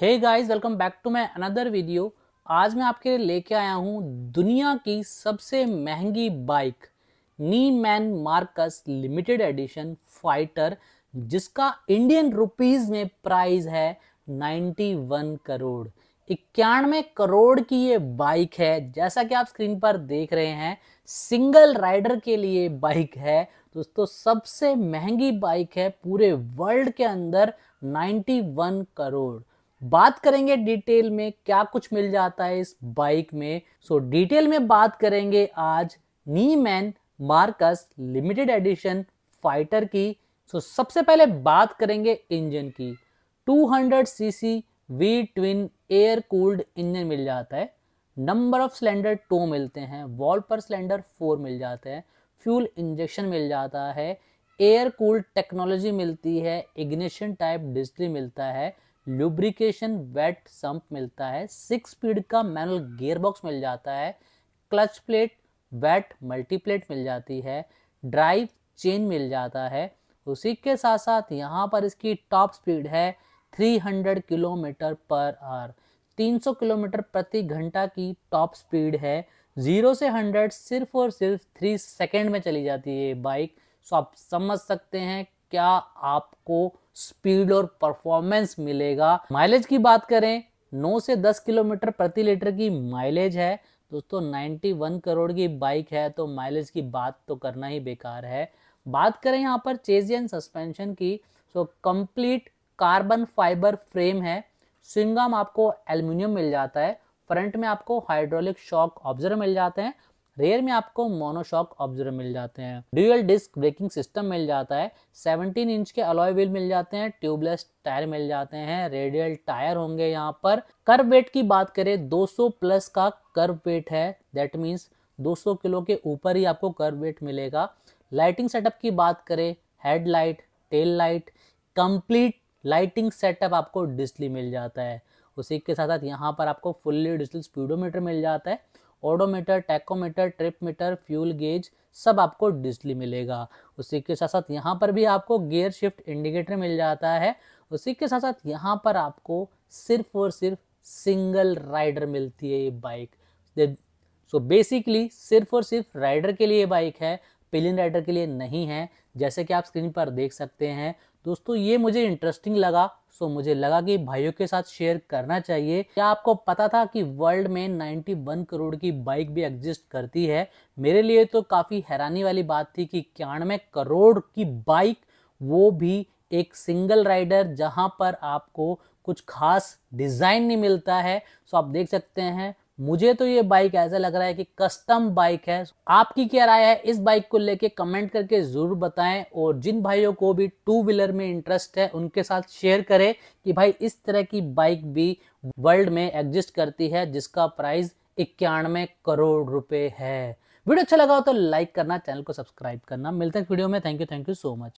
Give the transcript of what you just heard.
Hey guys welcome back to my another video आज मैं आपके लिए लेके आया हूँ दुनिया की सबसे महँगी bike Neiman Marcus limited edition fighter जिसका इंडियन रुपीस में प्राइस है 91 करोड़ इक्यानवे करोड़ की ये बाइक है, जैसा कि आप स्क्रीन पर देख रहे हैं सिंगल राइडर के लिए बाइक है। दोस्तों, सबसे महँगी बाइक है पूरे वर्ल्ड के अंदर 91 करोड़ बात करेंगे डिटेल में क्या कुछ मिल जाता है इस बाइक में। सो so, डिटेल में बात करेंगे आज Neiman Marcus limited edition fighter की। सो so, सबसे पहले बात करेंगे इंजन की। 200 CC V twin air cooled engine मिल जाता है। नंबर ऑफ़ सिलेंडर टू मिलते हैं। वॉल पर सिलेंडर फोर मिल जाते हैं। फ्यूल इंजेक्शन मिल जाता है। एयर कूल्ड टेक्नोलॉजी मिलती है। इग्निशन टाइप डिस्प्ले मिलता है। लुब्रिकेशन वेट संप मिलता है। सिक्स स्पीड का मैनुअल गियर बॉक्स मिल जाता है। क्लच प्लेट वेट मल्टीप्लेट मिल जाती है। ड्राइव चेन मिल जाता है। उसी के साथ साथ यहाँ पर इसकी टॉप स्पीड है 300 किलोमीटर पर आवर 300 किलोमीटर प्रति घंटा की टॉप स्पीड है। ज़ीरो से हंड्रेड सिर्फ़ और सिर्फ़ थ्री सेकेंड में चली जाती है बाइक सो आप समझ सकते हैं क्या आपको स्पीड और परफॉर्मेंस मिलेगा? माइलेज की बात करें 9 से 10 किलोमीटर प्रति लीटर की माइलेज है। दोस्तों 91 करोड़ की बाइक है तो माइलेज की बात तो करना ही बेकार है। बात करें यहाँ पर चेजियन सस्पेंशन की तो कंप्लीट कार्बन फाइबर फ्रेम है। स्विंगम आपको एल्यूमिनियम मिल जाता है। फ्रंट में आपको हाइड्रोलिक शॉक ऑब्ज़र्व मिल जाते हैं। रेयर में आपको मोनोशॉक ऑब्ज़र्व मिल जाते हैं। ड्यूअल डिस्क ब्रेकिंग सिस्टम मिल जाता है। 17 इंच के अलॉय व्हील मिल जाते हैं। ट्यूबलेस टायर मिल जाते हैं। रेडियल टायर होंगे यहाँ पर। कर्व वेट की बात करें 200 प्लस का कर्व वेट है। दैट मीन्स 200 किलो के ऊपर ही आपको कर्व वेट मिलेगा। लाइटिंग सेटअप की बात करें headlight tail light complete lighting setup आपको डिस्प्ले मिल जाता है। उसी के साथ साथ यहाँ पर आपको फुल्ली डिजिटल स्पीडोमीटर मिल जाता है। Odometer tachometer, trip meter, fuel gauge सब आपको डिजिटली मिलेगा। उसी के साथ साथ यहाँ पर भी आपको गियर शिफ्ट इंडिकेटर मिल जाता है। उसी के साथ साथ यहाँ पर आपको सिर्फ़ और सिर्फ़ सिंगल राइडर मिलती है ये बाइक। सो बेसिकली सिर्फ़ और सिर्फ़ राइडर के लिए बाइक है पिलियन राइडर के लिए नहीं है। जैसे कि आप स्क्रीन पर देख सकते हैं दोस्तों, ये मुझे इंटरेस्टिंग लगा सो मुझे लगा कि भाइयों के साथ शेयर करना चाहिए। क्या आपको पता था कि वर्ल्ड में 91 करोड़ की बाइक भी एग्जिस्ट करती है? मेरे लिए तो काफ़ी हैरानी वाली बात थी कि इक्यानवे करोड़ की बाइक वो भी एक सिंगल राइडर जहाँ पर आपको कुछ खास डिज़ाइन नहीं मिलता है। सो आप देख सकते हैं मुझे तो ये बाइक ऐसा लग रहा है कि कस्टम बाइक है। आपकी क्या राय है? इस बाइक को लेके कमेंट करके ज़रूर बताएँ और जिन भाइयों को भी टू व्हीलर में इंटरेस्ट है, उनके साथ शेयर करें कि भाई इस तरह की बाइक भी वर्ल्ड में एग्जिस्ट करती है, जिसका प्राइस इक्यानवे करोड़ रुपए है। वीडियो अच्छा लगा हो तो लाइक करना चैनल को सब्सक्राइब करना। मिलते हैं वीडियो में। Thank you thank you so much